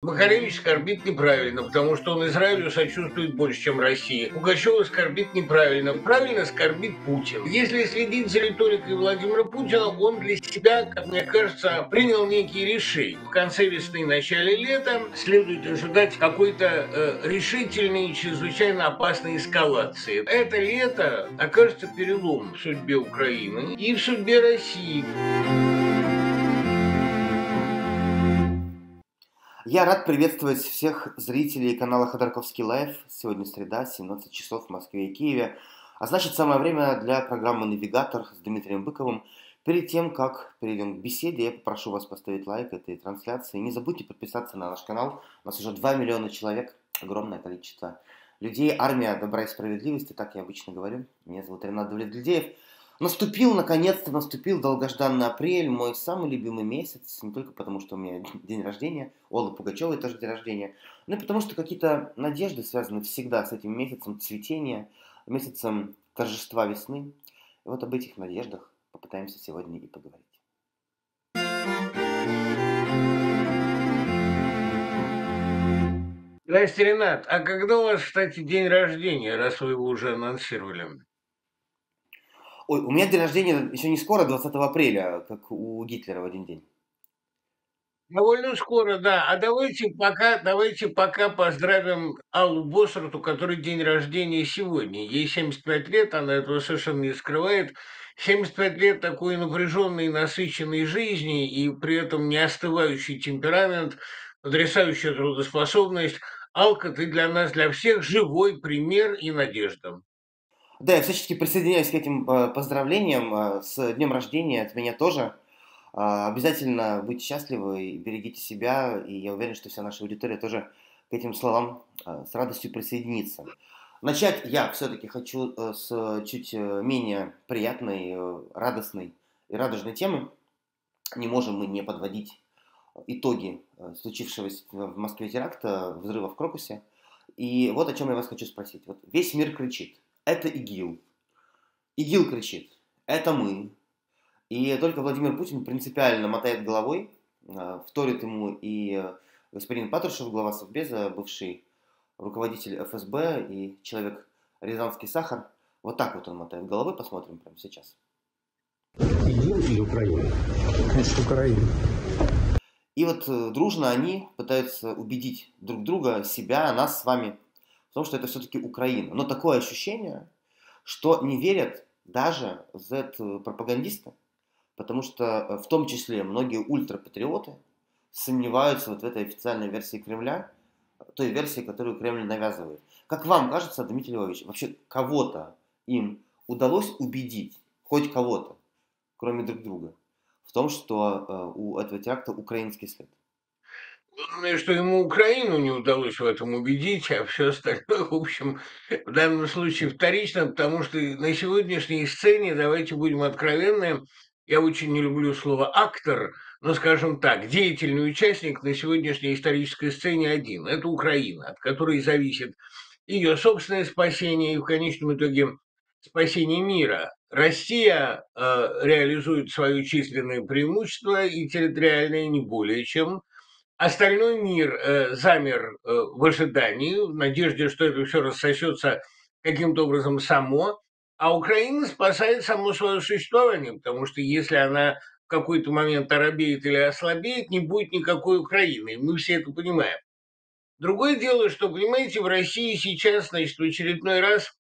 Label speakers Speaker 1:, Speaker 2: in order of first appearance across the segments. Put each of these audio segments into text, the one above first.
Speaker 1: Макаревич скорбит неправильно, потому что он Израилю сочувствует больше, чем России. Пугачева скорбит неправильно. Правильно скорбит Путин. Если следить за риторикой Владимира Путина, он для себя, как мне кажется, принял некие решения. В конце весны, начале лета следует ожидать какой-то э, решительной и чрезвычайно опасной эскалации. Это лето окажется переломом в судьбе Украины и в судьбе России.
Speaker 2: Я рад приветствовать всех зрителей канала Ходорковский Live. Сегодня среда, 17 часов в Москве и Киеве. А значит, самое время для программы «Навигатор» с Дмитрием Быковым. Перед тем, как перейдем к беседе, я попрошу вас поставить лайк этой трансляции. Не забудьте подписаться на наш канал. У нас уже 2 миллиона человек, огромное количество людей. Армия добра и справедливости, так я обычно говорю. Меня зовут Ренат Давлетгильдеев. Наступил, наконец-то наступил долгожданный апрель, мой самый любимый месяц, не только потому, что у меня день рождения, Аллы Пугачевой тоже день рождения, но и потому, что какие-то надежды связаны всегда с этим месяцем цветения, месяцем торжества весны. И вот об этих надеждах попытаемся сегодня и поговорить.
Speaker 1: Здрасте, Ренат. А когда у вас, кстати, день рождения, раз вы его уже анонсировали?
Speaker 2: Ой, у меня день рождения еще не скоро, 20 апреля, как у Гитлера в один день.
Speaker 1: Довольно скоро, да. А давайте пока, давайте пока поздравим Аллу Боссарту, который день рождения сегодня. Ей 75 лет, она этого совершенно не скрывает. 75 лет такой напряженной, насыщенной жизни и при этом не остывающий темперамент, потрясающая трудоспособность. Алка, ты для нас, для всех живой пример и надежда.
Speaker 2: Да, я всячески присоединяюсь к этим э, поздравлениям э, с днем рождения от меня тоже. А, обязательно будьте счастливы, берегите себя, и я уверен, что вся наша аудитория тоже к этим словам э, с радостью присоединится. Начать я все-таки хочу с чуть менее приятной, радостной и радужной темы. Не можем мы не подводить итоги случившегося в Москве теракта, взрыва в Крокусе. И вот о чем я вас хочу спросить. Вот весь мир кричит – это ИГИЛ. ИГИЛ кричит, это мы. И только Владимир Путин принципиально мотает головой, а, вторит ему и господин Патрушев, глава Совбеза, бывший руководитель ФСБ и человек Рязанский сахар. Вот так вот он мотает головой, посмотрим прямо сейчас.
Speaker 3: ИГИЛ или Украина?
Speaker 2: Конечно, Украина. И вот э, дружно они пытаются убедить друг друга, себя, нас с вами в том, что это все-таки Украина. Но такое ощущение, что не верят даже Z-пропагандисты, потому что э, в том числе многие ультрапатриоты сомневаются вот в этой официальной версии Кремля, той версии, которую Кремль навязывает. Как вам кажется, Дмитрий Львович, вообще кого-то им удалось убедить, хоть кого-то, кроме друг друга, в том, что э, у этого теракта украинский след?
Speaker 1: Что ему Украину не удалось в этом убедить, а все остальное, в общем, в данном случае вторично, потому что на сегодняшней сцене, давайте будем откровенны, я очень не люблю слово «актор», но, скажем так, деятельный участник на сегодняшней исторической сцене один – это Украина, от которой зависит ее собственное спасение и, в конечном итоге, спасение мира. Россия э, реализует свое численное преимущество и территориальное не более чем – Остальной мир э, замер э, в ожидании, в надежде, что это все рассосется каким-то образом само, а Украина спасает само свое существование, потому что если она в какой-то момент оробеет или ослабеет, не будет никакой Украины, мы все это понимаем. Другое дело, что, понимаете, в России сейчас, значит, в очередной раз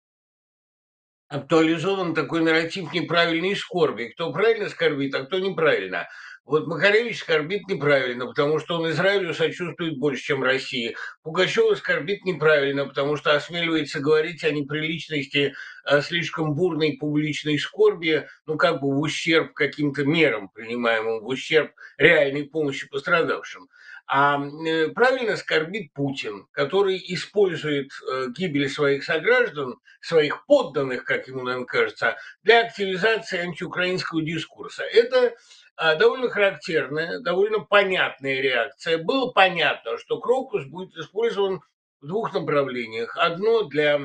Speaker 1: актуализован такой нарратив неправильной скорби. Кто правильно скорбит, а кто неправильно. Вот Макаревич скорбит неправильно, потому что он Израилю сочувствует больше, чем России. Пугачева скорбит неправильно, потому что осмеливается говорить о неприличности о слишком бурной публичной скорби, ну, как бы в ущерб каким-то мерам, принимаемым в ущерб реальной помощи пострадавшим. А э, правильно скорбит Путин, который использует э, гибель своих сограждан, своих подданных, как ему, наверное, кажется, для активизации антиукраинского дискурса. Это довольно характерная, довольно понятная реакция. Было понятно, что крокус будет использован в двух направлениях. Одно для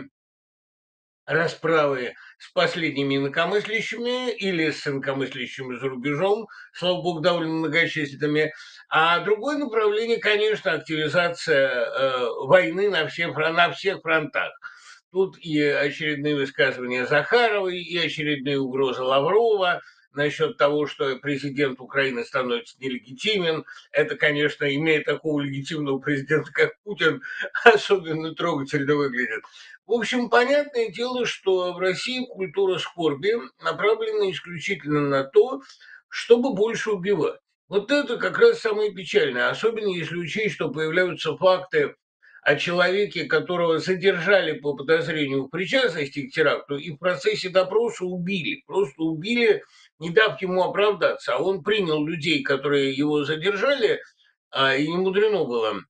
Speaker 1: расправы с последними инакомыслящими или с инакомыслящими за рубежом, слава богу, довольно многочисленными. А другое направление, конечно, активизация э, войны на всех, на всех фронтах. Тут и очередные высказывания Захаровой, и очередные угрозы Лаврова – насчет того, что президент Украины становится нелегитимен. Это, конечно, имея такого легитимного президента, как Путин, особенно трогательно выглядит. В общем, понятное дело, что в России культура скорби направлена исключительно на то, чтобы больше убивать. Вот это как раз самое печальное, особенно если учесть, что появляются факты о человеке, которого задержали по подозрению в причастности к теракту и в процессе допроса убили. Просто убили не дав ему оправдаться, а он принял людей, которые его задержали, а, и не мудрено было,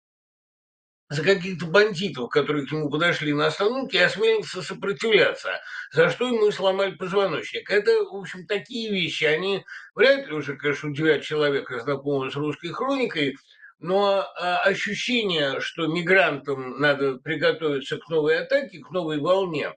Speaker 1: за каких-то бандитов, которые к нему подошли на остановке, и осмелился сопротивляться, за что ему и сломали позвоночник. Это, в общем, такие вещи, они вряд ли уже, конечно, удивят человека, знакомого с русской хроникой, но а, ощущение, что мигрантам надо приготовиться к новой атаке, к новой волне,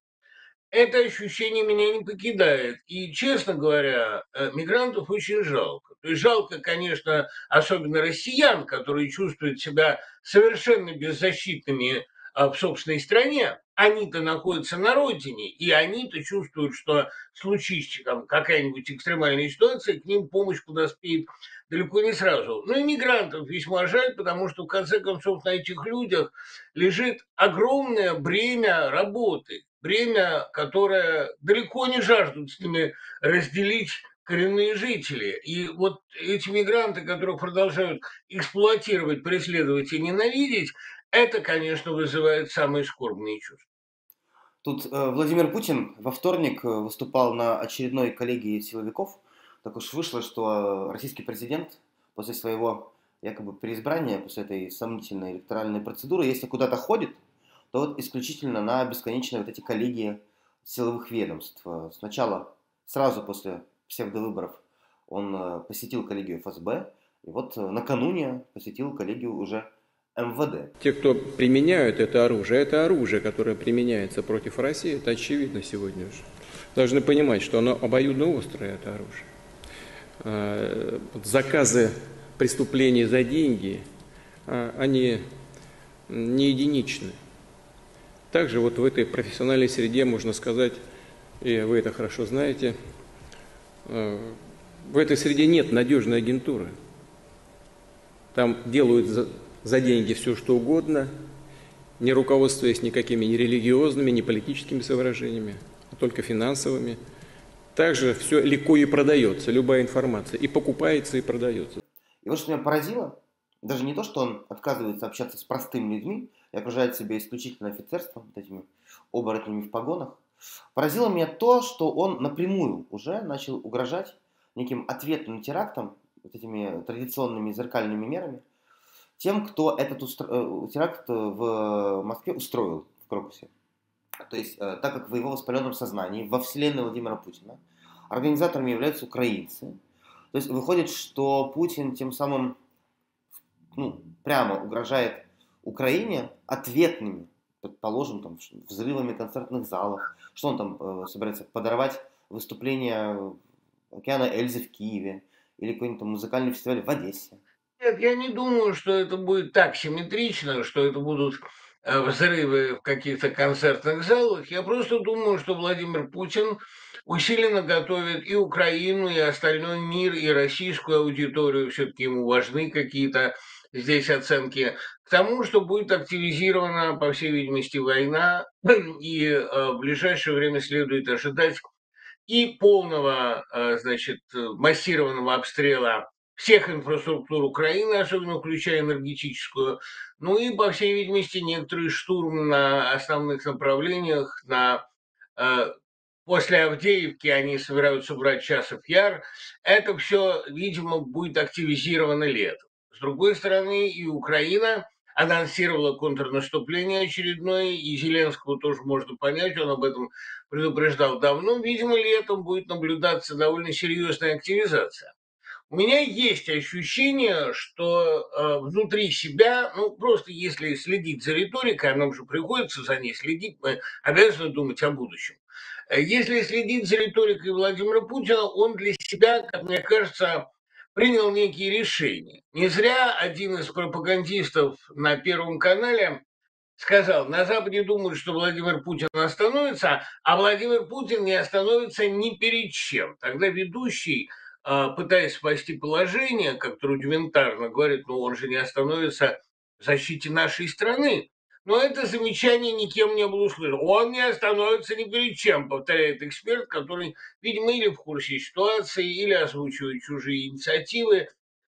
Speaker 1: это ощущение меня не покидает. И, честно говоря, э, мигрантов очень жалко. То есть жалко, конечно, особенно россиян, которые чувствуют себя совершенно беззащитными а, в собственной стране. Они-то находятся на родине, и они-то чувствуют, что случись там какая-нибудь экстремальная ситуация, к ним помощь подоспеет далеко не сразу. Но иммигрантов весьма жаль, потому что, в конце концов, на этих людях лежит огромное бремя работы бремя, которое далеко не жаждут с ними разделить коренные жители. И вот эти мигранты, которых продолжают эксплуатировать, преследовать и ненавидеть, это, конечно, вызывает самые скорбные чувства.
Speaker 2: Тут э, Владимир Путин во вторник э, выступал на очередной коллегии силовиков. Так уж вышло, что российский президент после своего якобы переизбрания, после этой сомнительной электоральной процедуры, если куда-то ходит, то вот исключительно на бесконечные вот эти коллегии силовых ведомств. Сначала, сразу после псевдовыборов, он э, посетил коллегию ФСБ, и вот э, накануне посетил коллегию уже МВД.
Speaker 4: Те, кто применяют это оружие, это оружие, которое применяется против России, это очевидно сегодня уже. Должны понимать, что оно обоюдно острое, это оружие. Э, заказы преступлений за деньги, они не единичны. Также вот в этой профессиональной среде можно сказать, и вы это хорошо знаете, э, в этой среде нет надежной агентуры. Там делают за, деньги все, что угодно, не руководствуясь никакими ни религиозными, ни политическими соображениями, а только финансовыми. Также все легко и продается, любая информация, и покупается, и продается.
Speaker 2: И вот что меня поразило, даже не то, что он отказывается общаться с простыми людьми, и окружает себя исключительно офицерством, вот этими оборотнями в погонах. Поразило меня то, что он напрямую уже начал угрожать неким ответным терактом, вот этими традиционными зеркальными мерами, тем, кто этот устро... Э, теракт в Москве устроил в Крокусе. То есть, э, так как в его воспаленном сознании, во вселенной Владимира Путина, организаторами являются украинцы, то есть выходит, что Путин тем самым ну, прямо угрожает Украине ответными, предположим, там, взрывами концертных залов, что он там э, собирается подорвать выступление океана Эльзы в Киеве или какой-нибудь там музыкальный фестиваль в Одессе.
Speaker 1: Нет, я не думаю, что это будет так симметрично, что это будут э, взрывы в каких-то концертных залах. Я просто думаю, что Владимир Путин усиленно готовит и Украину, и остальной мир, и российскую аудиторию. Все-таки ему важны какие-то здесь оценки к тому, что будет активизирована, по всей видимости, война, и э, в ближайшее время следует ожидать и полного, э, значит, массированного обстрела всех инфраструктур Украины, особенно включая энергетическую, ну и, по всей видимости, некоторый штурм на основных направлениях, на э, после Авдеевки они собираются брать Часов Яр. Это все, видимо, будет активизировано летом. С другой стороны, и Украина анонсировала контрнаступление очередное, и Зеленского тоже можно понять, он об этом предупреждал давно. Видимо, летом будет наблюдаться довольно серьезная активизация. у меня есть ощущение, что э, внутри себя, ну, просто если следить за риторикой, а нам же приходится за ней следить, мы обязаны думать о будущем. Э, если следить за риторикой Владимира Путина, он для себя, как мне кажется, принял некие решения. Не зря один из пропагандистов на Первом канале сказал, на Западе думают, что Владимир Путин остановится, а Владимир Путин не остановится ни перед чем. Тогда ведущий, а, пытаясь спасти положение, как рудиментарно говорит, ну он же не остановится в защите нашей страны. Но это замечание никем не было услышано. Он не остановится ни перед чем, повторяет эксперт, который, видимо, или в курсе ситуации, или озвучивает чужие инициативы,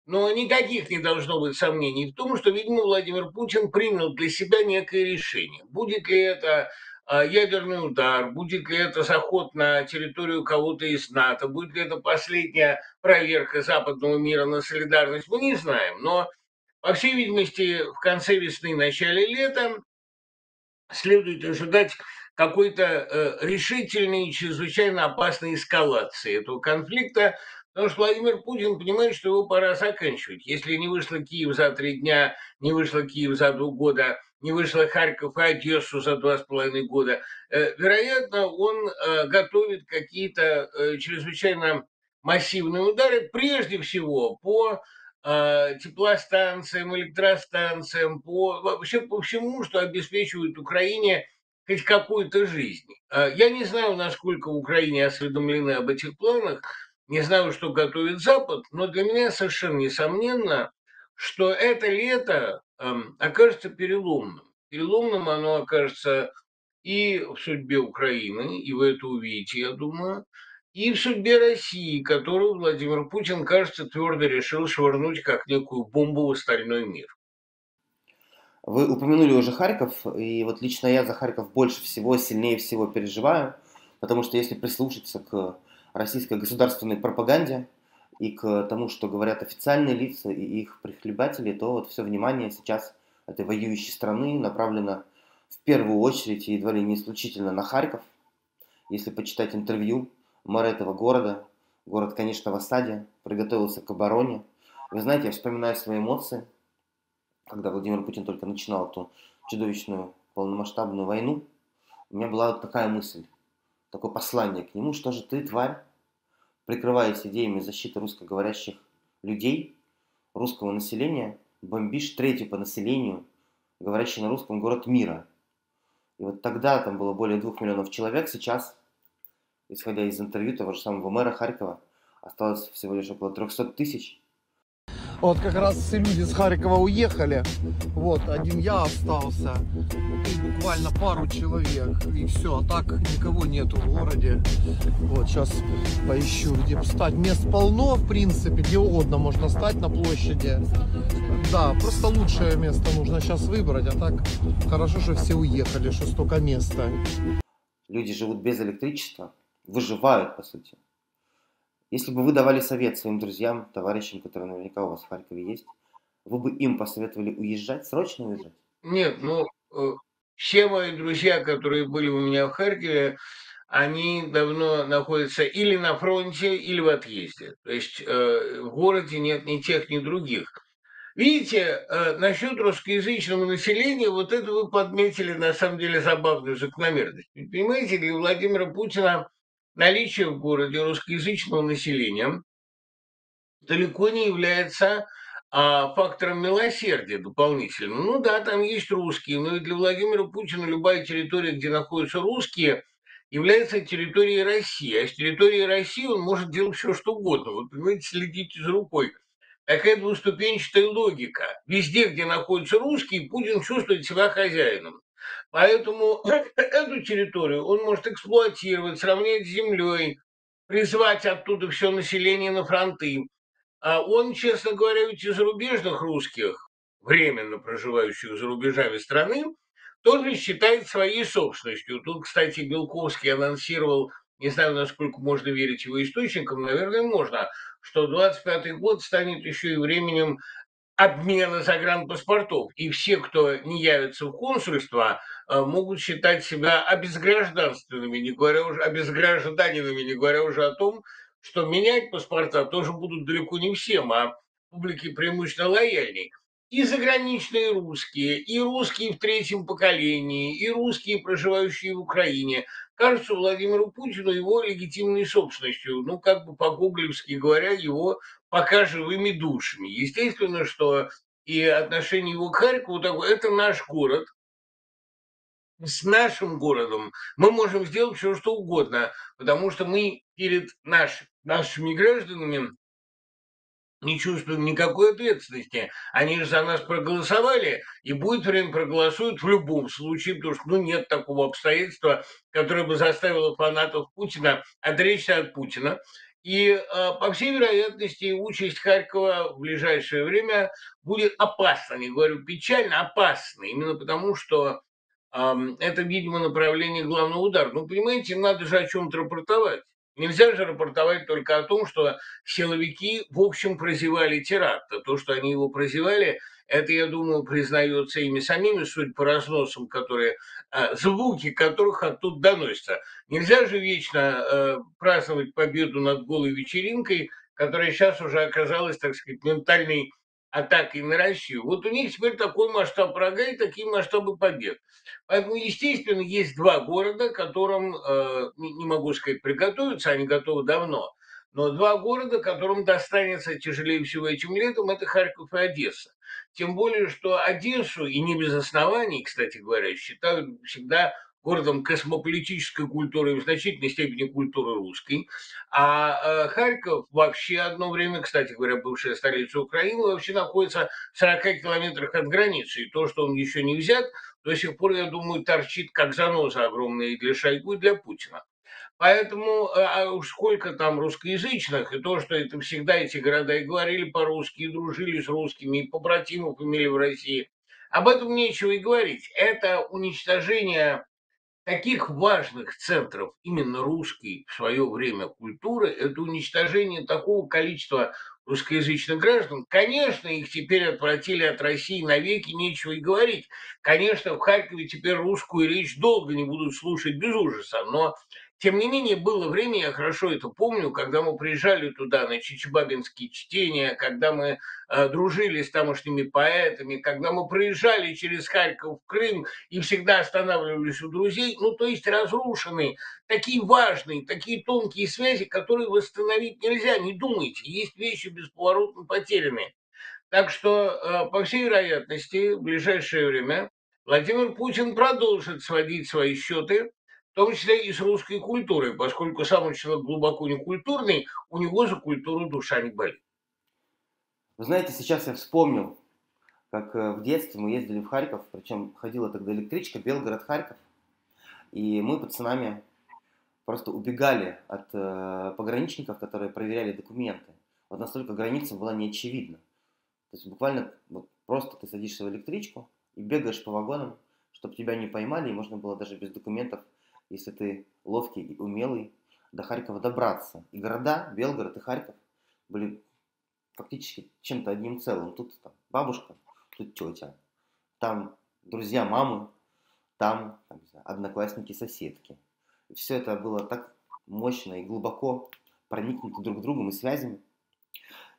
Speaker 1: но никаких не должно быть сомнений в том, что, видимо, Владимир Путин принял для себя некое решение. Будет ли это а, ядерный удар, будет ли это заход на территорию кого-то из НАТО, будет ли это последняя проверка западного мира на солидарность, мы не знаем. Но, по всей видимости, в конце весны, начале лета следует ожидать какой-то э, решительной и чрезвычайно опасной эскалации этого конфликта, Потому что Владимир Путин понимает, что его пора заканчивать. Если не вышло Киев за три дня, не вышло Киев за два года, не вышло Харьков и Одессу за два с половиной года, э, вероятно, он э, готовит какие-то чрезвычайно массивные удары, прежде всего по теплостанциям, электростанциям, по, вообще по всему, что обеспечивает Украине хоть какую-то жизнь. Я не знаю, насколько в Украине осведомлены об этих планах, не знаю, что готовит Запад, но для меня совершенно несомненно, что это лето эм, окажется переломным. Переломным оно окажется и в судьбе Украины, и вы это увидите, я думаю, и в судьбе России, которую Владимир Путин, кажется, твердо решил швырнуть как некую бомбу в остальной мир.
Speaker 2: Вы упомянули уже Харьков, и вот лично я за Харьков больше всего, сильнее всего переживаю, потому что если прислушаться к российской государственной пропаганде и к тому, что говорят официальные лица и их прихлебатели, то вот все внимание сейчас этой воюющей страны направлено в первую очередь и едва ли не исключительно на Харьков. Если почитать интервью мэра этого города, город, конечно, в осаде, приготовился к обороне. Вы знаете, я вспоминаю свои эмоции, когда Владимир Путин только начинал эту чудовищную полномасштабную войну. У меня была вот такая мысль, такое послание к нему, что же ты, тварь, прикрываясь идеями защиты русскоговорящих людей, русского населения, бомбишь третий по населению, говорящий на русском город мира. И вот тогда там было более двух миллионов человек, сейчас, исходя из интервью того же самого мэра Харькова, осталось всего лишь около 300 тысяч.
Speaker 5: Вот как раз все люди с Харькова уехали. Вот, один я остался. И буквально пару человек. И все, а так никого нету в городе. Вот, сейчас поищу, где встать. Мест полно, в принципе, где угодно можно стать на площади. Да, просто лучшее место нужно сейчас выбрать. А так хорошо, что все уехали, что столько места.
Speaker 2: Люди живут без электричества, выживают, по сути. Если бы вы давали совет своим друзьям, товарищам, которые наверняка у вас в Харькове есть, вы бы им посоветовали уезжать, срочно уезжать?
Speaker 1: Нет, ну, э, все мои друзья, которые были у меня в Харькове, они давно находятся или на фронте, или в отъезде. То есть э, в городе нет ни тех, ни других. Видите, э, насчет русскоязычного населения, вот это вы подметили на самом деле забавную закономерность. Понимаете, для Владимира Путина наличие в городе русскоязычного населения далеко не является а, фактором милосердия дополнительным. Ну да, там есть русские, но и для Владимира Путина любая территория, где находятся русские, является территорией России. А с территорией России он может делать все, что угодно. Вот, понимаете, следите за рукой. Такая двуступенчатая логика. Везде, где находятся русские, Путин чувствует себя хозяином. Поэтому эту территорию он может эксплуатировать, сравнять с землей, призвать оттуда все население на фронты. А он, честно говоря, ведь и зарубежных русских, временно проживающих за рубежами страны, тоже считает своей собственностью. Тут, кстати, Белковский анонсировал, не знаю, насколько можно верить его источникам, наверное, можно, что 25-й год станет еще и временем обмена загранпаспортов. И все, кто не явится в консульство, э, могут считать себя обезгражданственными, не говоря уже обезгражданинами, не говоря уже о том, что менять паспорта тоже будут далеко не всем, а публике преимущественно лояльней. И заграничные русские, и русские в третьем поколении, и русские, проживающие в Украине, кажутся Владимиру Путину его легитимной собственностью, ну, как бы по-гоголевски говоря, его пока живыми душами. Естественно, что и отношение его к Харькову такое, это наш город, с нашим городом мы можем сделать все, что угодно, потому что мы перед наш, нашими гражданами не чувствуем никакой ответственности. Они же за нас проголосовали, и будет время проголосуют в любом случае, потому что ну, нет такого обстоятельства, которое бы заставило фанатов Путина отречься от Путина. И, э, по всей вероятности, участь Харькова в ближайшее время будет опасна. Не говорю печально, опасна. Именно потому, что это, видимо, направление главного удара. Ну, понимаете, надо же о чем-то рапортовать. Нельзя же рапортовать только о том, что силовики, в общем, прозевали теракт. А то, что они его прозевали, это, я думаю, признается ими самими, судя по разносам, которые, а, звуки которых оттуда доносятся. Нельзя же вечно э, праздновать победу над голой вечеринкой, которая сейчас уже оказалась, так сказать, ментальной атакой на Россию. Вот у них теперь такой масштаб врага и такие масштабы побед. Поэтому, естественно, есть два города, которым, э, не могу сказать, приготовиться, они готовы давно, но два города, которым достанется тяжелее всего этим летом, это Харьков и Одесса. Тем более, что Одессу, и не без оснований, кстати говоря, считают всегда городом космополитической культуры и в значительной степени культуры русской. А э, Харьков вообще одно время, кстати говоря, бывшая столица Украины, вообще находится в 40 километрах от границы. И то, что он еще не взят, до сих пор, я думаю, торчит как заноза огромная и для Шойгу, и для Путина. Поэтому э, а уж сколько там русскоязычных, и то, что это всегда эти города и говорили по-русски, и дружили с русскими, и побратимов имели в России, об этом нечего и говорить. Это уничтожение таких важных центров именно русской в свое время культуры, это уничтожение такого количества русскоязычных граждан. Конечно, их теперь отвратили от России навеки, нечего и говорить. Конечно, в Харькове теперь русскую речь долго не будут слушать без ужаса, но тем не менее, было время, я хорошо это помню, когда мы приезжали туда на чичибабинские чтения, когда мы э, дружили с тамошними поэтами, когда мы проезжали через Харьков в Крым и всегда останавливались у друзей, ну, то есть разрушены такие важные, такие тонкие связи, которые восстановить нельзя, не думайте, есть вещи бесповоротно потерянные. Так что, э, по всей вероятности, в ближайшее время Владимир Путин продолжит сводить свои счеты в том числе и с русской культурой, поскольку сам человек глубоко некультурный, у него за культуру душа не болит.
Speaker 2: Вы знаете, сейчас я вспомнил, как э, в детстве мы ездили в Харьков, причем ходила тогда электричка Белгород-Харьков, и мы пацанами просто убегали от э, пограничников, которые проверяли документы. Вот настолько граница была неочевидна. То есть буквально вот, просто ты садишься в электричку и бегаешь по вагонам, чтобы тебя не поймали, и можно было даже без документов если ты ловкий и умелый, до Харькова добраться. И города, Белгород и Харьков, были фактически чем-то одним целым. Тут там, бабушка, тут тетя, там друзья мамы, там, там одноклассники, соседки. Все это было так мощно и глубоко проникнуто друг другом и связями.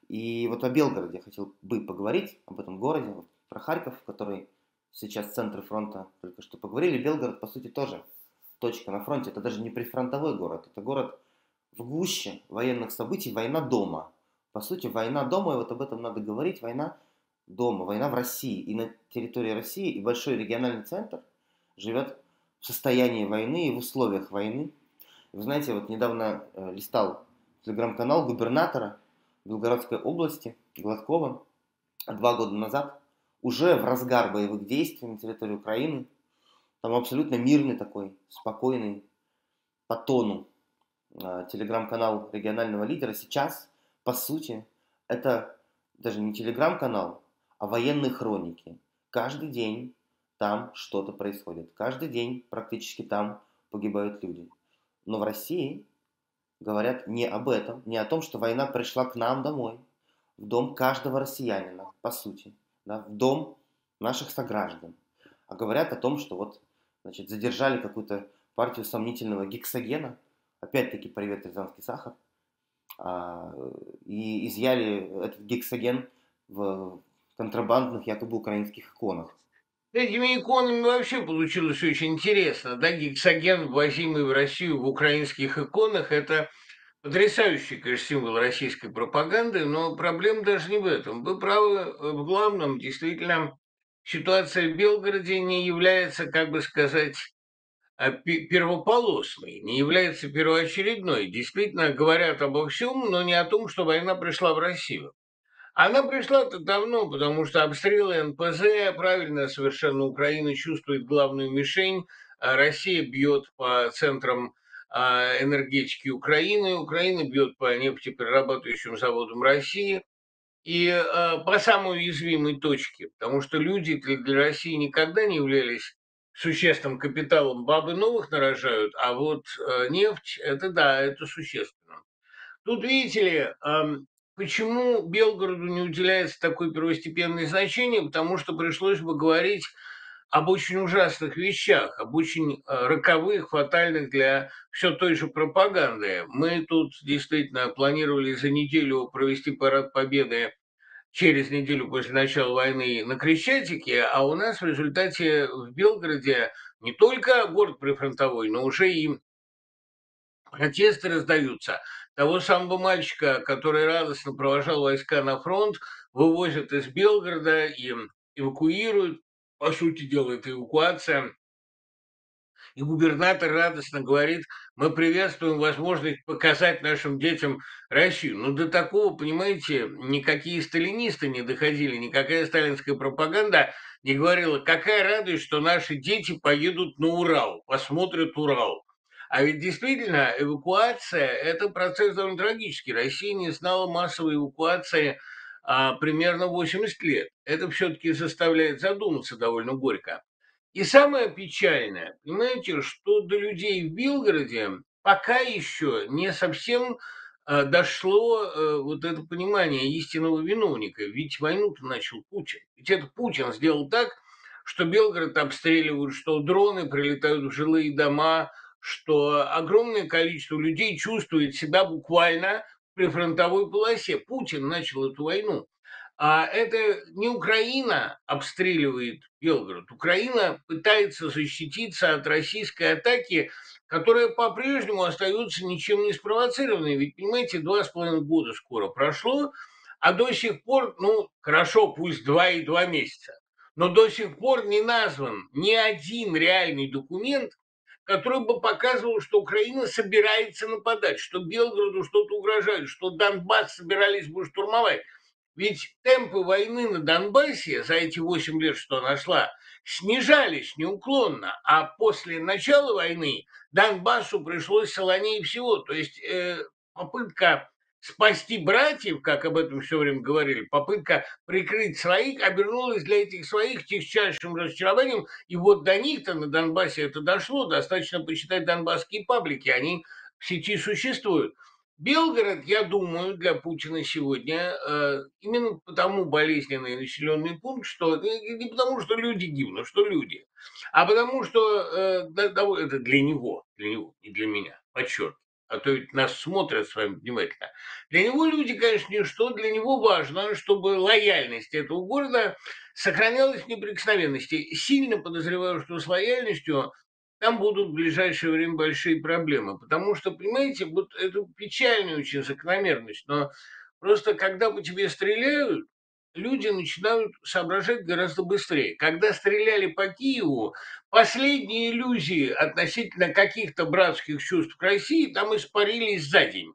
Speaker 2: И вот о Белгороде я хотел бы поговорить, об этом городе, про Харьков, который сейчас центр фронта только что поговорили. Белгород, по сути, тоже точка на фронте. Это даже не прифронтовой город, это город в гуще военных событий, война дома. По сути, война дома, и вот об этом надо говорить, война дома, война в России. И на территории России, и большой региональный центр живет в состоянии войны и в условиях войны. Вы знаете, вот недавно э, листал телеграм-канал губернатора Белгородской области Гладкова два года назад, уже в разгар боевых действий на территории Украины, там абсолютно мирный такой, спокойный по тону а, телеграм-канал регионального лидера. Сейчас, по сути, это даже не телеграм-канал, а военные хроники. Каждый день там что-то происходит. Каждый день практически там погибают люди. Но в России говорят не об этом, не о том, что война пришла к нам домой, в дом каждого россиянина, по сути, да, в дом наших сограждан. А говорят о том, что вот значит, задержали какую-то партию сомнительного гексогена. Опять-таки, привет, Рязанский сахар. а, и изъяли этот гексоген в контрабандных якобы украинских иконах.
Speaker 1: Этими иконами вообще получилось очень интересно. Да, гексоген, ввозимый в Россию в украинских иконах, это потрясающий, конечно, символ российской пропаганды, но проблема даже не в этом. Вы правы в главном, действительно, ситуация в Белгороде не является, как бы сказать, а, первополосной, не является первоочередной. Действительно, говорят обо всем, но не о том, что война пришла в Россию. Она пришла-то давно, потому что обстрелы НПЗ, правильно совершенно Украина чувствует главную мишень, а Россия бьет по центрам а, энергетики Украины, Украина бьет по нефтеперерабатывающим заводам России и а, по самой уязвимой точке, потому что люди для России никогда не являлись существенным капиталом, бабы новых нарожают, а вот а, нефть, это да, это существенно. Тут, видите ли, Почему Белгороду не уделяется такое первостепенное значение? Потому что пришлось бы говорить об очень ужасных вещах, об очень э, роковых, фатальных для все той же пропаганды. Мы тут действительно планировали за неделю провести парад победы через неделю после начала войны на Крещатике, а у нас в результате в Белгороде не только город прифронтовой, но уже и протесты раздаются. Того самого мальчика, который радостно провожал войска на фронт, вывозят из Белгорода и эвакуируют. По сути дела, это эвакуация. И губернатор радостно говорит, мы приветствуем возможность показать нашим детям Россию. Но до такого, понимаете, никакие сталинисты не доходили, никакая сталинская пропаганда не говорила, какая радость, что наши дети поедут на Урал, посмотрят Урал. А ведь действительно эвакуация – это процесс довольно трагический. Россия не знала массовой эвакуации а, примерно 80 лет. Это все-таки заставляет задуматься довольно горько. И самое печальное, понимаете, что до людей в Белгороде пока еще не совсем а, дошло а, вот это понимание истинного виновника. Ведь войну-то начал Путин. Ведь это Путин сделал так, что Белгород обстреливают, что дроны прилетают в жилые дома – что огромное количество людей чувствует себя буквально при фронтовой полосе. Путин начал эту войну. А это не Украина обстреливает Белгород. Украина пытается защититься от российской атаки, которая по-прежнему остается ничем не спровоцированной. Ведь, понимаете, два с половиной года скоро прошло, а до сих пор, ну, хорошо, пусть два и два месяца, но до сих пор не назван ни один реальный документ, который бы показывал, что Украина собирается нападать, что Белгороду что-то угрожает, что Донбасс собирались бы штурмовать. Ведь темпы войны на Донбассе за эти 8 лет, что она шла, снижались неуклонно, а после начала войны Донбассу пришлось солонее всего. То есть э, попытка спасти братьев, как об этом все время говорили, попытка прикрыть своих, обернулась для этих своих тягчайшим разочарованием. И вот до них-то на Донбассе это дошло. Достаточно почитать донбасские паблики, они в сети существуют. Белгород, я думаю, для Путина сегодня э, именно потому болезненный населенный пункт, что не потому, что люди гибнут, что люди, а потому что э, это для него, для него, не для меня, подчеркиваю а то ведь нас смотрят с вами внимательно. Для него люди, конечно, ничто, для него важно, чтобы лояльность этого города сохранялась в неприкосновенности. Сильно подозреваю, что с лояльностью там будут в ближайшее время большие проблемы, потому что, понимаете, вот это печальная очень закономерность, но просто когда по тебе стреляют, люди начинают соображать гораздо быстрее. Когда стреляли по Киеву, последние иллюзии относительно каких-то братских чувств к России там испарились за день.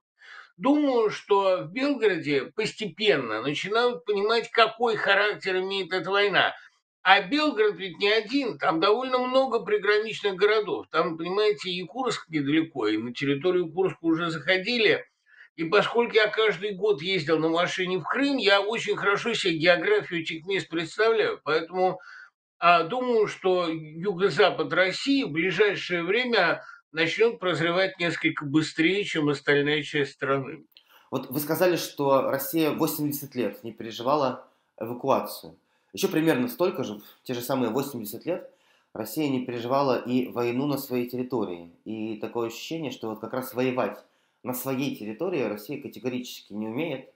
Speaker 1: Думаю, что в Белгороде постепенно начинают понимать, какой характер имеет эта война. А Белгород ведь не один, там довольно много приграничных городов. Там, понимаете, и Курск недалеко, и на территорию Курска уже заходили – и поскольку я каждый год ездил на машине в Крым, я очень хорошо себе географию этих мест представляю. Поэтому а, думаю, что юго-запад России в ближайшее время начнет прозревать несколько быстрее, чем остальная часть страны.
Speaker 2: Вот вы сказали, что Россия 80 лет не переживала эвакуацию. Еще примерно столько же, те же самые 80 лет, Россия не переживала и войну на своей территории. И такое ощущение, что вот как раз воевать на своей территории Россия категорически не умеет.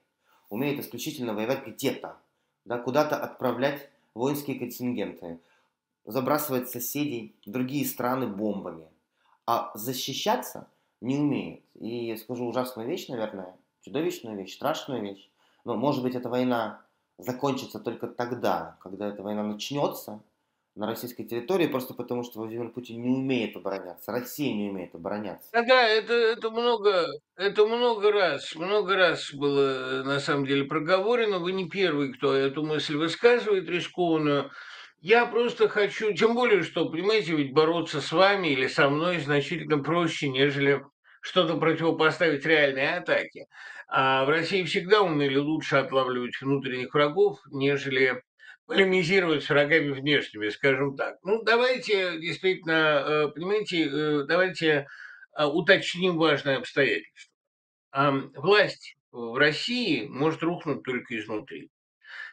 Speaker 2: Умеет исключительно воевать где-то, да, куда-то отправлять воинские контингенты, забрасывать соседей, другие страны бомбами. А защищаться не умеет. И скажу ужасную вещь, наверное, чудовищную вещь, страшную вещь. Но, может быть, эта война закончится только тогда, когда эта война начнется, на российской территории, просто потому что Владимир Путин не умеет обороняться, Россия не умеет обороняться.
Speaker 1: Да, да, это, это много, это много раз, много раз было на самом деле проговорено. Вы не первый, кто эту мысль высказывает рискованную. Я просто хочу, тем более, что, понимаете, ведь бороться с вами или со мной значительно проще, нежели что-то противопоставить реальной атаке. А в России всегда умели лучше отлавливать внутренних врагов, нежели полемизировать с врагами внешними, скажем так. Ну, давайте действительно, э, понимаете, э, давайте э, уточним важное обстоятельство. Власть в России может рухнуть только изнутри.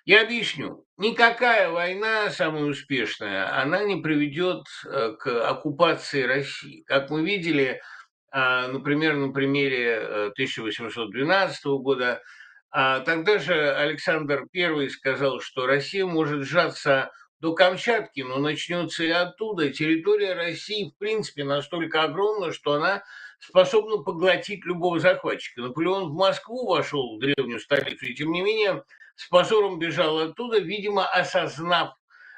Speaker 1: Я объясню. Никакая война, самая успешная, она не приведет к оккупации России. Как мы видели, например, на примере 1812 года, а тогда же Александр I сказал, что Россия может сжаться до Камчатки, но начнется и оттуда. Территория России, в принципе, настолько огромна, что она способна поглотить любого захватчика. Наполеон в Москву вошел, в древнюю столицу, и тем не менее с позором бежал оттуда, видимо, осознав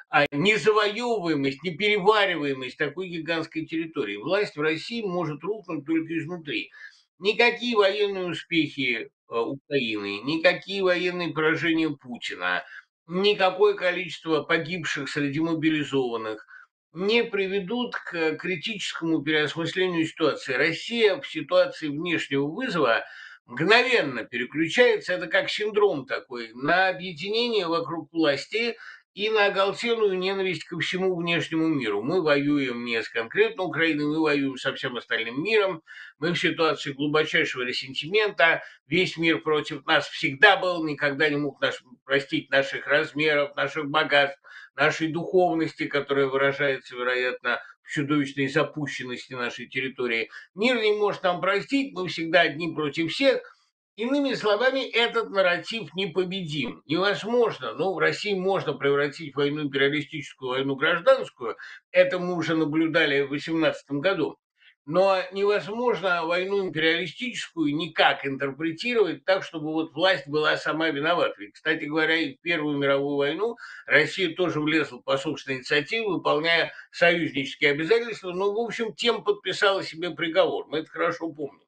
Speaker 1: а незавоевываемость, неперевариваемость такой гигантской территории. Власть в России может рухнуть только изнутри. Никакие военные успехи Украины, никакие военные поражения Путина, никакое количество погибших среди мобилизованных не приведут к критическому переосмыслению ситуации. Россия в ситуации внешнего вызова мгновенно переключается, это как синдром такой, на объединение вокруг власти и на оголтелую ненависть ко всему внешнему миру. Мы воюем не с конкретно Украиной, мы воюем со всем остальным миром, мы в ситуации глубочайшего ресентимента, весь мир против нас всегда был, никогда не мог наш, простить наших размеров, наших богатств, нашей духовности, которая выражается, вероятно, в чудовищной запущенности нашей территории. Мир не может нам простить, мы всегда одни против всех – Иными словами, этот нарратив непобедим. Невозможно, ну, в России можно превратить войну империалистическую войну гражданскую, это мы уже наблюдали в 18 году, но невозможно войну империалистическую никак интерпретировать так, чтобы вот власть была сама виновата. И, кстати говоря, и в Первую мировую войну Россия тоже влезла по собственной инициативе, выполняя союзнические обязательства, но, в общем, тем подписала себе приговор. Мы это хорошо помним.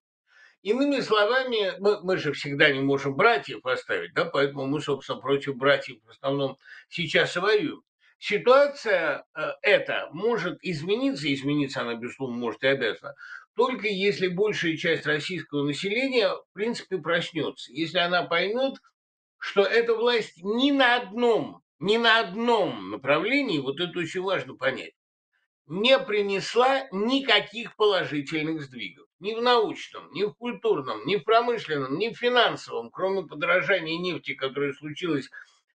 Speaker 1: Иными словами, мы, мы же всегда не можем братьев оставить, да, поэтому мы, собственно, против братьев в основном сейчас и воюем. Ситуация э, эта может измениться, измениться она, безусловно, может и обязана, только если большая часть российского населения, в принципе, проснется. Если она поймет, что эта власть ни на одном, ни на одном направлении, вот это очень важно понять, не принесла никаких положительных сдвигов ни в научном, ни в культурном, ни в промышленном, ни в финансовом, кроме подорожания нефти, которое случилось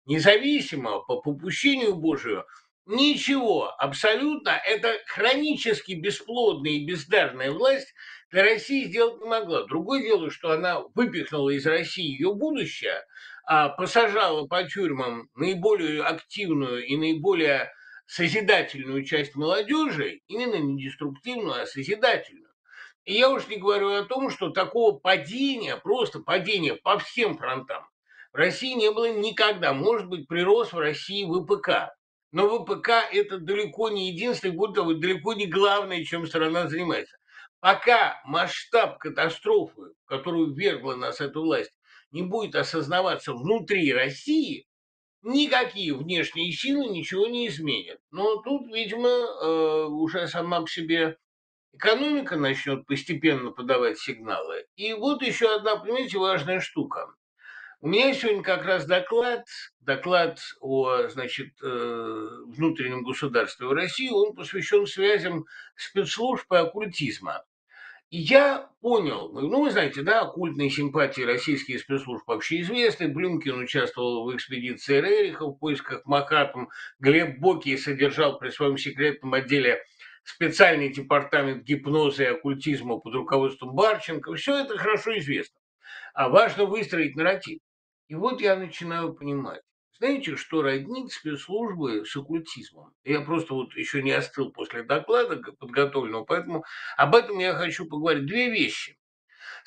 Speaker 1: независимо по попущению Божию, ничего, абсолютно, это хронически бесплодная и бездарная власть для России сделать не могла. Другое дело, что она выпихнула из России ее будущее, а посажала по тюрьмам наиболее активную и наиболее созидательную часть молодежи, именно не деструктивную, а созидательную. И я уж не говорю о том, что такого падения, просто падения по всем фронтам в России не было никогда. Может быть, прирос в России ВПК. Но ВПК – это далеко не единственное, более того, далеко не главное, чем страна занимается. Пока масштаб катастрофы, которую ввергла нас эта власть, не будет осознаваться внутри России, никакие внешние силы ничего не изменят. Но тут, видимо, э, уже сама по себе экономика начнет постепенно подавать сигналы. И вот еще одна, понимаете, важная штука. У меня сегодня как раз доклад, доклад о, значит, э, внутреннем государстве в России, он посвящен связям спецслужб и оккультизма. И я понял, ну, вы знаете, да, оккультные симпатии российских спецслужб вообще известны. Блюмкин участвовал в экспедиции Рериха в поисках Махатм. Глеб Боки содержал при своем секретном отделе специальный департамент гипноза и оккультизма под руководством Барченко. Все это хорошо известно. А важно выстроить нарратив. И вот я начинаю понимать. Знаете, что роднит спецслужбы с оккультизмом? Я просто вот еще не остыл после доклада подготовленного, поэтому об этом я хочу поговорить. Две вещи.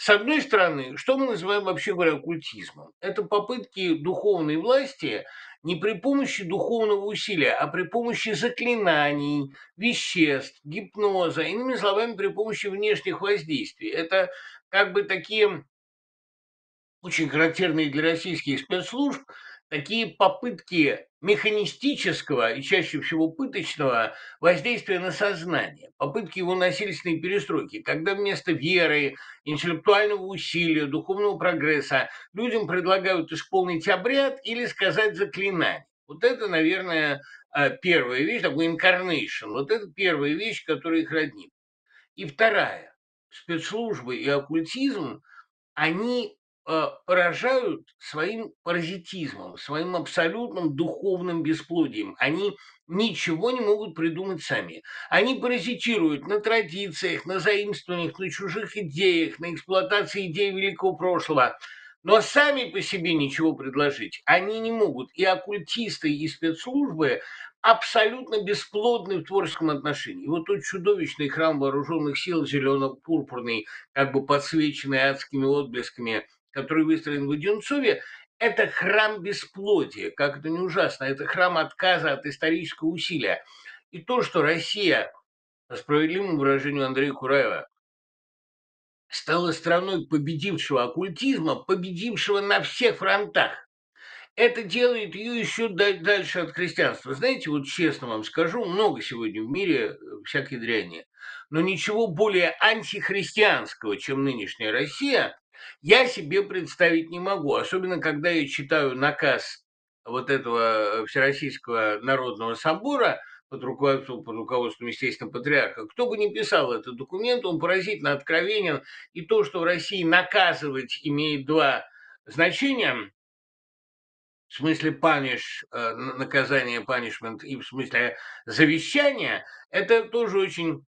Speaker 1: С одной стороны, что мы называем вообще говоря оккультизмом? Это попытки духовной власти не при помощи духовного усилия, а при помощи заклинаний, веществ, гипноза, иными словами, при помощи внешних воздействий. Это как бы такие очень характерные для российских спецслужб такие попытки механистического и чаще всего пыточного воздействия на сознание, попытки его насильственной перестройки, когда вместо веры, интеллектуального усилия, духовного прогресса людям предлагают исполнить обряд или сказать заклинание. Вот это, наверное, э, первая вещь, такой incarnation. Вот это первая вещь, которая их роднит. И вторая. Спецслужбы и оккультизм, они поражают своим паразитизмом, своим абсолютным духовным бесплодием. Они ничего не могут придумать сами. Они паразитируют на традициях, на заимствованиях, на чужих идеях, на эксплуатации идей великого прошлого. Но сами по себе ничего предложить они не могут. И оккультисты, и спецслужбы абсолютно бесплодны в творческом отношении. Вот тот чудовищный храм вооруженных сил, зелено-пурпурный, как бы подсвеченный адскими отблесками который выстроен в Одинцове, это храм бесплодия, как это не ужасно, это храм отказа от исторического усилия. И то, что Россия, по справедливому выражению Андрея Кураева, стала страной победившего оккультизма, победившего на всех фронтах, это делает ее еще дальше от христианства. Знаете, вот честно вам скажу, много сегодня в мире э, всякой дряни, но ничего более антихристианского, чем нынешняя Россия, я себе представить не могу, особенно когда я читаю наказ вот этого Всероссийского народного собора под руководством, под руководством, естественно, патриарха. Кто бы ни писал этот документ, он поразительно откровенен. И то, что в России наказывать имеет два значения, в смысле паниш, э, наказание, punishment, и в смысле завещания, это тоже очень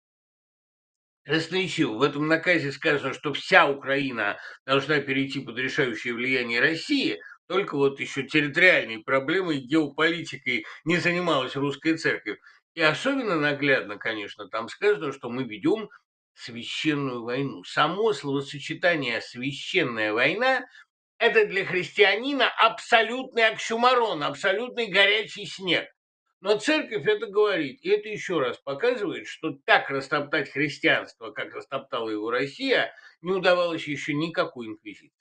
Speaker 1: красноречиво. В этом наказе сказано, что вся Украина должна перейти под решающее влияние России, только вот еще территориальной проблемой, геополитикой не занималась русская церковь. И особенно наглядно, конечно, там сказано, что мы ведем священную войну. Само словосочетание «священная война» – это для христианина абсолютный оксюмарон, абсолютный горячий снег. Но церковь это говорит. И это еще раз показывает, что так растоптать христианство, как растоптала его Россия, не удавалось еще никакой инквизиции.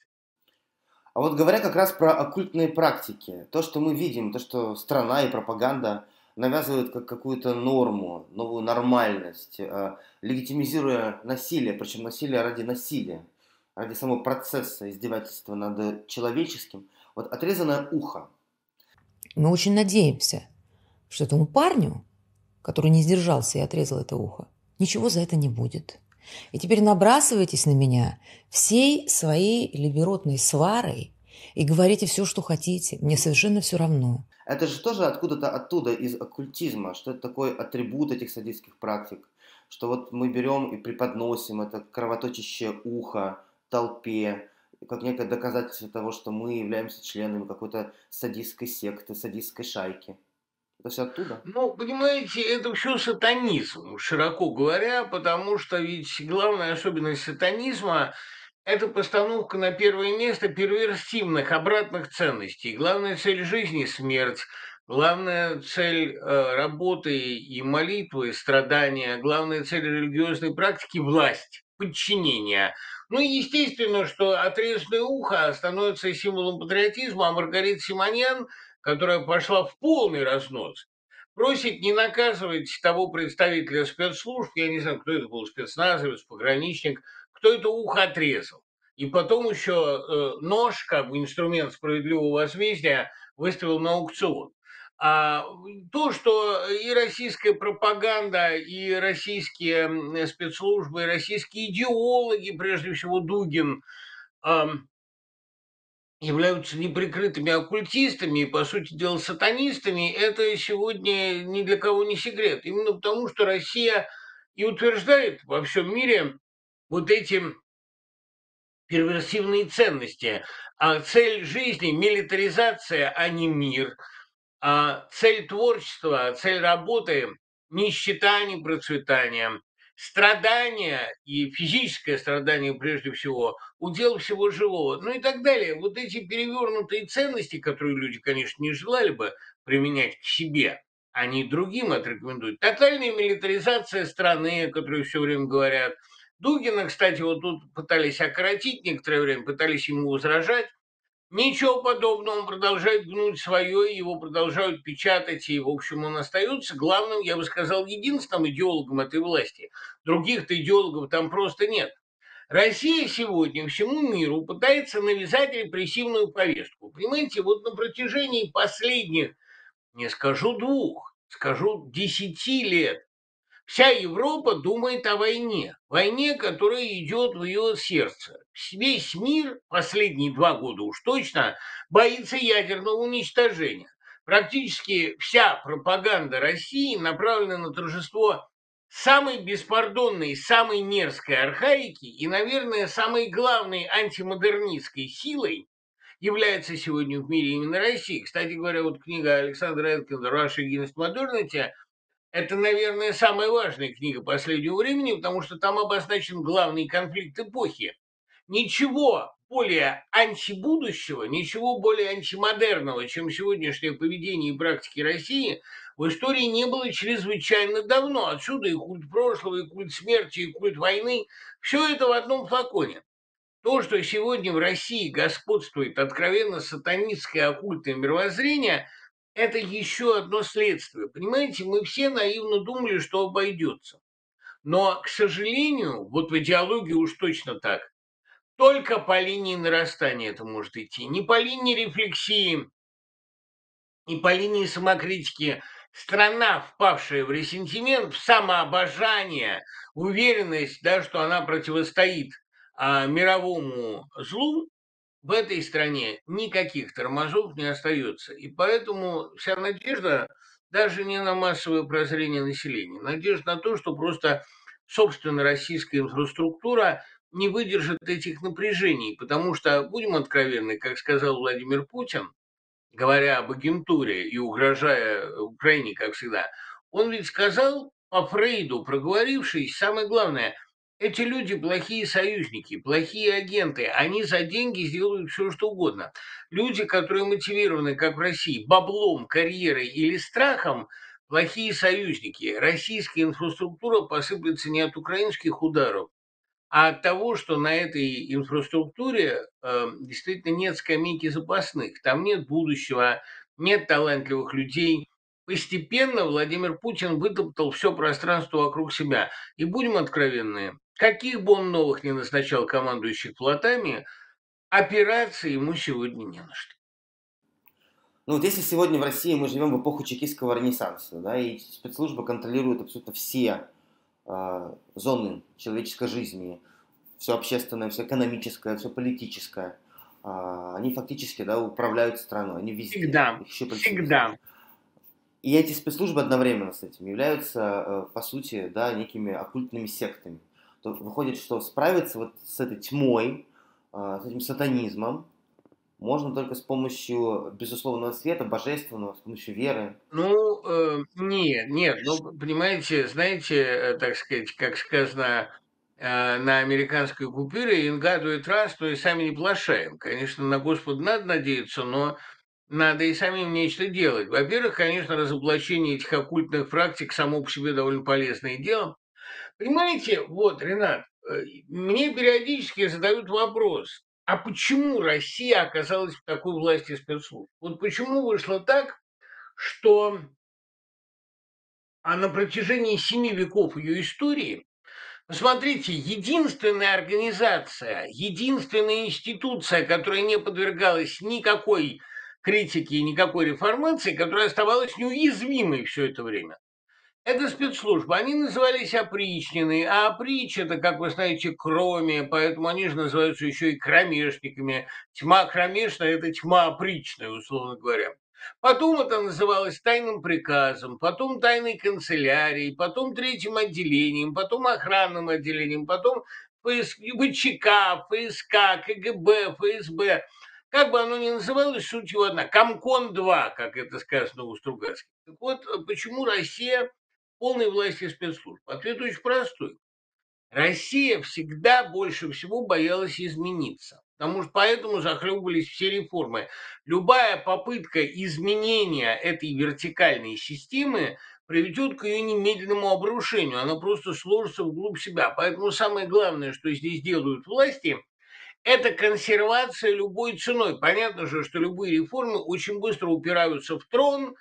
Speaker 2: А вот говоря как раз про оккультные практики, то, что мы видим, то, что страна и пропаганда навязывают как какую-то норму, новую нормальность, э, легитимизируя насилие, причем насилие ради насилия, ради самого процесса издевательства над человеческим. Вот отрезанное ухо.
Speaker 6: Мы очень надеемся, что этому парню, который не сдержался и отрезал это ухо, ничего за это не будет. И теперь набрасывайтесь на меня всей своей либеротной сварой и говорите все, что хотите. Мне совершенно все равно.
Speaker 2: Это же тоже откуда-то оттуда, из оккультизма, что это такой атрибут этих садистских практик, что вот мы берем и преподносим это кровоточащее ухо толпе, как некое доказательство того, что мы являемся членами какой-то садистской секты, садистской шайки. Это все оттуда?
Speaker 1: Ну, понимаете, это все сатанизм, широко говоря, потому что ведь главная особенность сатанизма – это постановка на первое место перверсивных, обратных ценностей. Главная цель жизни – смерть. Главная цель э, работы и молитвы, страдания, главная цель религиозной практики – власть, подчинение. Ну и естественно, что отрезанное ухо становится символом патриотизма, а Маргарита Симоньян – которая пошла в полный разнос, просит не наказывать того представителя спецслужб, я не знаю, кто это был, спецназовец, пограничник, кто это ухо отрезал. И потом еще э, нож, как инструмент справедливого возмездия, выставил на аукцион. А то, что и российская пропаганда, и российские спецслужбы, и российские идеологи, прежде всего Дугин, являются неприкрытыми оккультистами и, по сути дела, сатанистами, это сегодня ни для кого не секрет. Именно потому, что Россия и утверждает во всем мире вот эти перверсивные ценности. А цель жизни – милитаризация, а не мир. А цель творчества, цель работы – нищета, а не процветание. Страдания и физическое страдание прежде всего, удел всего живого, ну и так далее. Вот эти перевернутые ценности, которые люди, конечно, не желали бы применять к себе, они другим отрекомендуют. Тотальная милитаризация страны, о которой все время говорят – Дугина, кстати, вот тут пытались окоротить некоторое время, пытались ему возражать. Ничего подобного, он продолжает гнуть свое, его продолжают печатать, и, в общем, он остается главным, я бы сказал, единственным идеологом этой власти. Других-то идеологов там просто нет. Россия сегодня всему миру пытается навязать репрессивную повестку. Понимаете, вот на протяжении последних, не скажу двух, скажу десяти лет, Вся Европа думает о войне, войне, которая идет в ее сердце. Весь мир последние два года уж точно боится ядерного уничтожения. Практически вся пропаганда России направлена на торжество самой беспардонной, самой мерзкой архаики и, наверное, самой главной антимодернистской силой является сегодня в мире именно Россия. Кстати говоря, вот книга Александра Эткина «Russia Against Modernity» Это, наверное, самая важная книга последнего времени, потому что там обозначен главный конфликт эпохи. Ничего более антибудущего, ничего более антимодерного, чем сегодняшнее поведение и практики России, в истории не было чрезвычайно давно. Отсюда и культ прошлого, и культ смерти, и культ войны. Все это в одном флаконе. То, что сегодня в России господствует откровенно сатанистское оккультное мировоззрение – это еще одно следствие. Понимаете, мы все наивно думали, что обойдется. Но, к сожалению, вот в идеологии уж точно так, только по линии нарастания это может идти, не по линии рефлексии, не по линии самокритики. Страна, впавшая в ресентимент, в самообожание, уверенность, да, что она противостоит а, мировому злу, в этой стране никаких тормозов не остается. И поэтому вся надежда даже не на массовое прозрение населения. Надежда на то, что просто собственно российская инфраструктура не выдержит этих напряжений, потому что, будем откровенны, как сказал Владимир Путин, говоря об агентуре и угрожая Украине, как всегда, он ведь сказал по Фрейду, проговорившись, самое главное – эти люди плохие союзники, плохие агенты. Они за деньги сделают все, что угодно. Люди, которые мотивированы, как в России, баблом, карьерой или страхом, плохие союзники. Российская инфраструктура посыплется не от украинских ударов, а от того, что на этой инфраструктуре э, действительно нет скамейки запасных. Там нет будущего, нет талантливых людей – Постепенно Владимир Путин вытоптал все пространство вокруг себя. И будем откровенны, каких бы он новых ни назначал командующих флотами, операции ему сегодня не на что.
Speaker 2: Ну вот если сегодня в России мы живем в эпоху чекистского ренессанса, да, и спецслужбы контролируют абсолютно все э, зоны человеческой жизни, все общественное, все экономическое, все политическое, э, они фактически да, управляют страной, они везде.
Speaker 1: Всегда, всегда.
Speaker 2: И эти спецслужбы одновременно с этим являются, э, по сути, да, некими оккультными сектами. То выходит, что справиться вот с этой тьмой, э, с этим сатанизмом, можно только с помощью безусловного света, божественного, с помощью веры.
Speaker 1: Ну, э, нет, нет, ну, понимаете, знаете, э, так сказать, как сказано э, на американской купюре, «In God we trust», то и сами не плашаем. Конечно, на Господа надо надеяться, но надо и самим нечто делать. Во-первых, конечно, разоблачение этих оккультных практик само по себе довольно полезное дело. Понимаете, вот, Ренат, э, мне периодически задают вопрос, а почему Россия оказалась в такой власти спецслужб? Вот почему вышло так, что а на протяжении семи веков ее истории Посмотрите, единственная организация, единственная институция, которая не подвергалась никакой критики и никакой реформации, которая оставалась неуязвимой все это время. Это спецслужбы. Они назывались опричнины, а оприч – это, как вы знаете, кроме, поэтому они же называются еще и кромешниками. Тьма кромешная – это тьма опричная, условно говоря. Потом это называлось тайным приказом, потом тайной канцелярией, потом третьим отделением, потом охранным отделением, потом ВЧК, ФСК, КГБ, ФСБ. Как бы оно ни называлось, суть его одна. Комкон-2, как это сказано у Стругацких. Так вот, почему Россия полной власти спецслужб? Ответ очень простой. Россия всегда больше всего боялась измениться. Потому что поэтому захлебывались все реформы. Любая попытка изменения этой вертикальной системы приведет к ее немедленному обрушению. Она просто сложится вглубь себя. Поэтому самое главное, что здесь делают власти, это консервация любой ценой. Понятно же, что любые реформы очень быстро упираются в трон,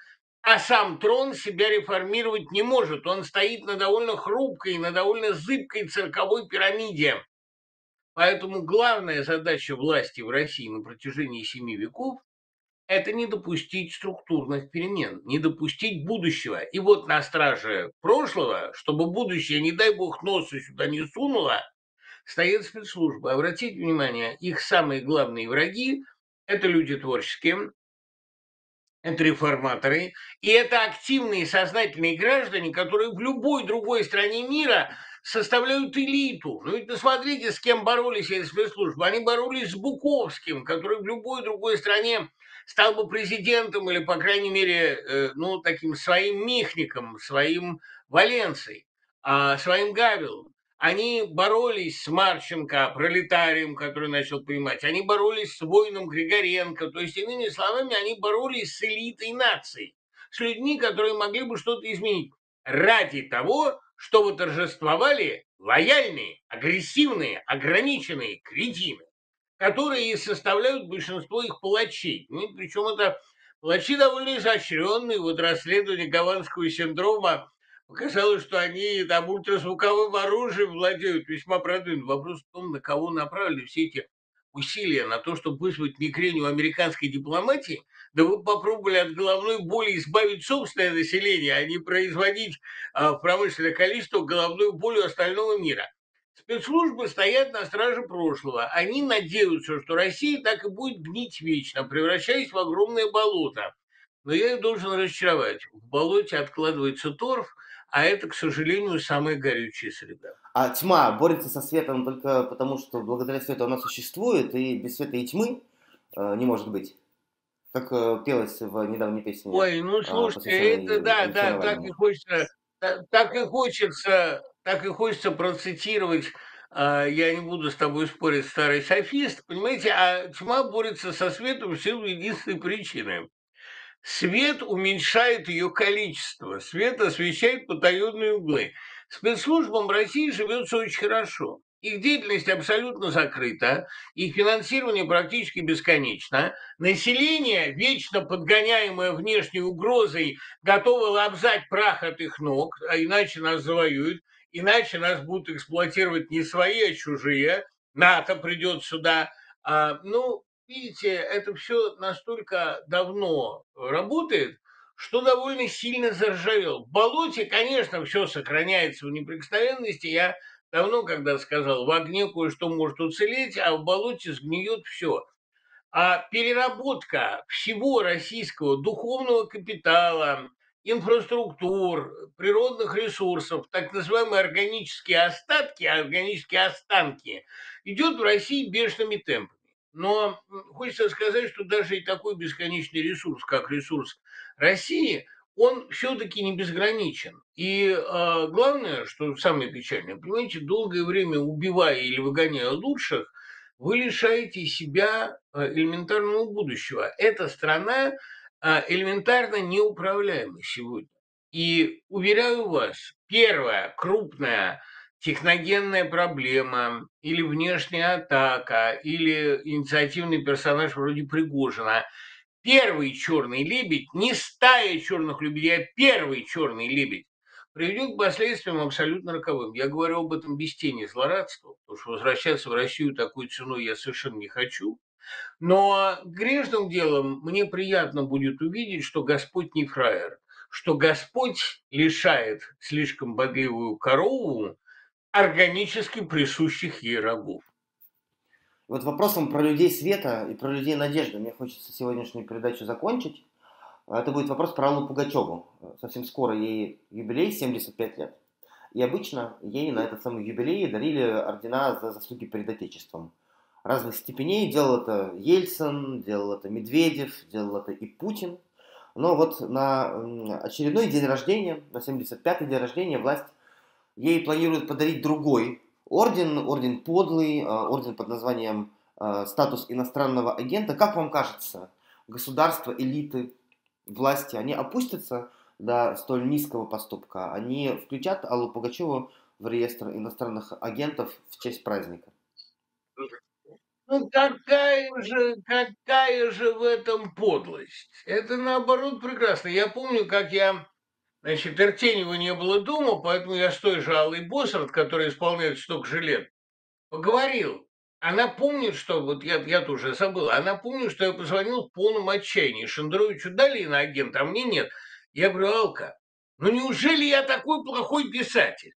Speaker 1: а сам трон себя реформировать не может. Он стоит на довольно хрупкой, на довольно зыбкой цирковой пирамиде. Поэтому главная задача власти в России на протяжении семи веков – это не допустить структурных перемен, не допустить будущего. И вот на страже прошлого, чтобы будущее, не дай бог, носа сюда не сунуло, стоят спецслужбы. Обратите внимание, их самые главные враги – это люди творческие, это реформаторы, и это активные сознательные граждане, которые в любой другой стране мира составляют элиту. Ну ведь посмотрите, с кем боролись эти спецслужбы. Они боролись с Буковским, который в любой другой стране стал бы президентом или, по крайней мере, э, ну, таким своим Михником, своим Валенцией, а, своим Гавилом. Они боролись с Марченко, пролетарием, который начал понимать. Они боролись с воином Григоренко. То есть, иными словами, они боролись с элитой нации. С людьми, которые могли бы что-то изменить. Ради того, чтобы торжествовали лояльные, агрессивные, ограниченные кретины, которые составляют большинство их палачей. Ну, причем это палачи довольно изощренные. Вот расследование Гаванского синдрома показало, что они там ультразвуковым оружием владеют весьма продвинутым. Вопрос в том, на кого направили все эти усилия на то, чтобы вызвать мигрень американской дипломатии, да вы попробовали от головной боли избавить собственное население, а не производить а, в промышленное количество головную боль у остального мира. Спецслужбы стоят на страже прошлого. Они надеются, что Россия так и будет гнить вечно, превращаясь в огромное болото. Но я их должен разочаровать. В болоте откладывается торф, а это, к сожалению, самая горючая среда.
Speaker 2: А тьма борется со светом только потому, что благодаря свету она существует, и без света и тьмы э, не может быть. Как э, пелось в недавней песне.
Speaker 1: Ой, ну а, слушайте, это да, да, так и хочется, так, так и хочется, так и хочется процитировать э, я не буду с тобой спорить, старый софист, понимаете, а тьма борется со светом в силу единственной причины. Свет уменьшает ее количество, свет освещает потаенные углы. Спецслужбам России живется очень хорошо. Их деятельность абсолютно закрыта, их финансирование практически бесконечно. Население, вечно подгоняемое внешней угрозой, готово лобзать прах от их ног, а иначе нас завоюют, иначе нас будут эксплуатировать не свои, а чужие. НАТО придет сюда. А, ну, видите, это все настолько давно работает, что довольно сильно заржавел. В болоте, конечно, все сохраняется в неприкосновенности. Я давно, когда сказал, в огне кое-что может уцелеть, а в болоте сгниет все. А переработка всего российского духовного капитала, инфраструктур, природных ресурсов, так называемые органические остатки, органические останки, идет в России бешеными темпами. Но хочется сказать, что даже и такой бесконечный ресурс, как ресурс России, он все-таки не безграничен. И э, главное, что самое печальное, понимаете, долгое время убивая или выгоняя лучших, вы лишаете себя а, элементарного будущего. Эта страна э, элементарно неуправляема сегодня. И уверяю вас, первая крупная техногенная проблема или внешняя атака, или инициативный персонаж вроде Пригожина. Первый черный лебедь, не стая черных лебедей, а первый черный лебедь, приведет к последствиям абсолютно роковым. Я говорю об этом без тени злорадства, потому что возвращаться в Россию такой ценой я совершенно не хочу. Но грешным делом мне приятно будет увидеть, что Господь не фраер, что Господь лишает слишком бодливую корову органически присущих ей рабов.
Speaker 2: Вот вопросом про людей света и про людей надежды мне хочется сегодняшнюю передачу закончить. Это будет вопрос про Аллу Пугачеву. Совсем скоро ей юбилей, 75 лет. И обычно ей на этот самый юбилей дарили ордена за заслуги перед Отечеством. Разных степеней делал это Ельцин, делал это Медведев, делал это и Путин. Но вот на очередной день рождения, на 75-й день рождения, власть ей планирует подарить другой орден, орден подлый, а, орден под названием а, статус иностранного агента. Как вам кажется, государство, элиты, власти, они опустятся до столь низкого поступка? Они включат Аллу Пугачеву в реестр иностранных агентов в честь праздника?
Speaker 1: Ну какая же, какая же в этом подлость? Это наоборот прекрасно. Я помню, как я, значит, Артенева не было дома, поэтому я с той же Аллой Боссард, которая исполняет столько же лет, поговорил. Она помнит, что, вот я, я тоже забыл, она помнит, что я позвонил в полном отчаянии. Шендеровичу дали иноагент, а мне нет. Я говорю, Алка, ну неужели я такой плохой писатель?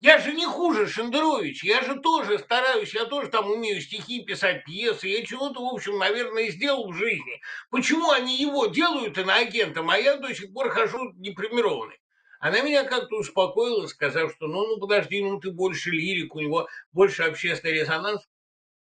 Speaker 1: Я же не хуже Шендерович, я же тоже стараюсь, я тоже там умею стихи писать, пьесы, я чего-то, в общем, наверное, сделал в жизни. Почему они его делают иноагентом, а я до сих пор хожу непримированный? Она меня как-то успокоила, сказав, что ну, ну подожди, ну ты больше лирик, у него больше общественный резонанс.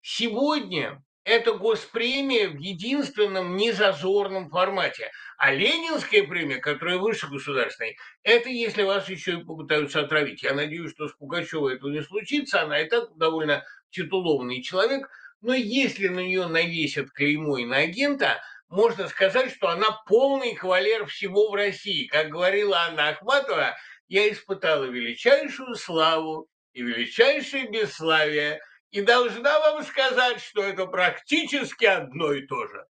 Speaker 1: Сегодня это госпремия в единственном незазорном формате. А Ленинская премия, которая выше государственной, это если вас еще и попытаются отравить. Я надеюсь, что с Пугачевой этого не случится. Она и так довольно титулованный человек. Но если на нее навесят клеймо иноагента, можно сказать, что она полный кавалер всего в России. Как говорила Анна Ахматова, я испытала величайшую славу и величайшее бесславие – и должна вам сказать, что это практически одно и то же.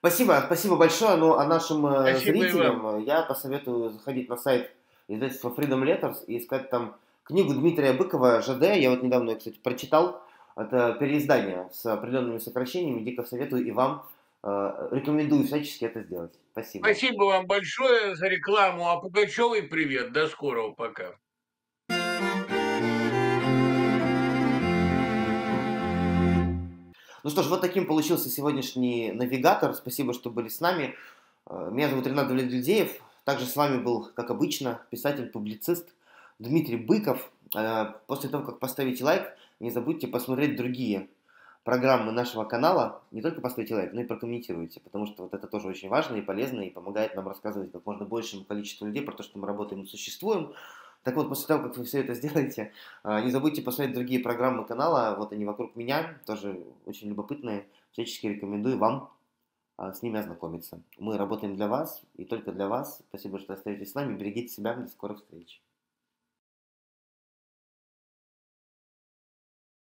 Speaker 2: Спасибо, спасибо большое. Ну, а нашим э, спасибо зрителям я посоветую заходить на сайт издательства Freedom Letters и искать там книгу Дмитрия Быкова «ЖД». Я вот недавно ее, кстати, прочитал. Это переиздание с определенными сокращениями. Дико советую и вам. Э, рекомендую всячески это сделать. Спасибо.
Speaker 1: Спасибо вам большое за рекламу. А Пугачевой привет. До скорого. Пока.
Speaker 2: Ну что ж, вот таким получился сегодняшний навигатор. Спасибо, что были с нами. Э, меня зовут Ренат Давлетдельдеев. Также с вами был, как обычно, писатель-публицист Дмитрий Быков. Э, после того, как поставите лайк, не забудьте посмотреть другие программы нашего канала. Не только поставите лайк, но и прокомментируйте, потому что вот это тоже очень важно и полезно, и помогает нам рассказывать как можно большему количеству людей про то, что мы работаем и существуем. Так вот, после того, как вы все это сделаете, а, не забудьте посмотреть другие программы канала, вот они вокруг меня, тоже очень любопытные, всячески рекомендую вам а, с ними ознакомиться. Мы работаем для вас и только для вас. Спасибо, что остаетесь с нами, берегите себя, до скорых встреч.